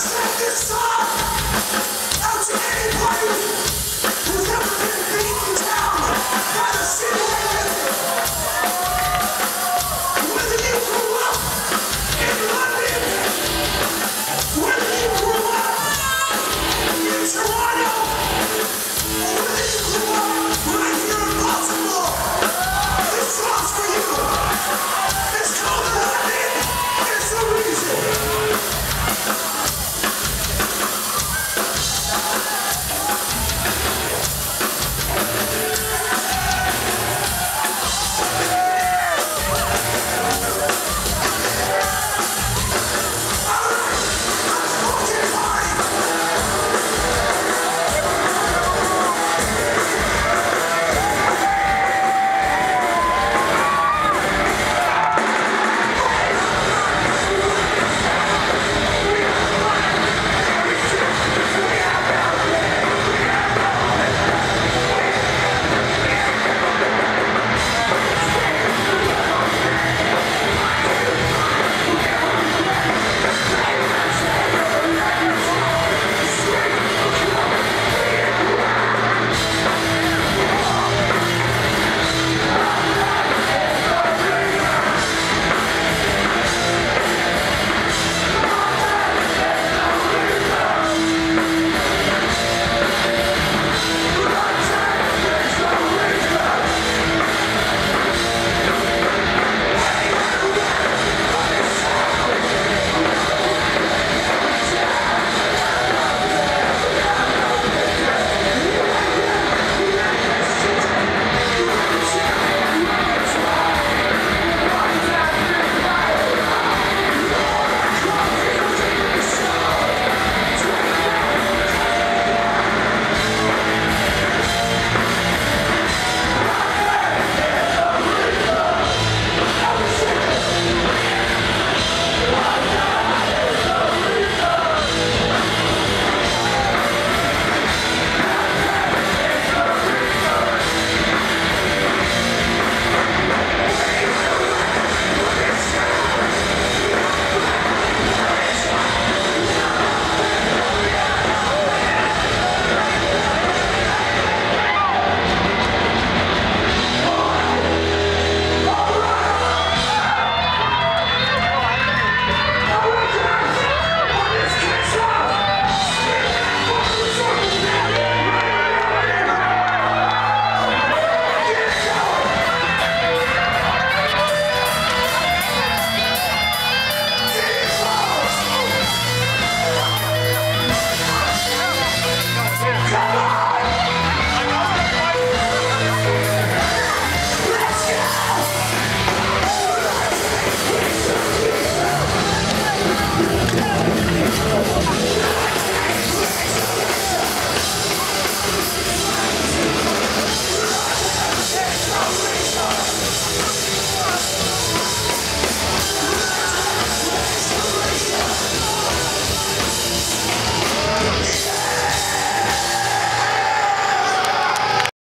second song.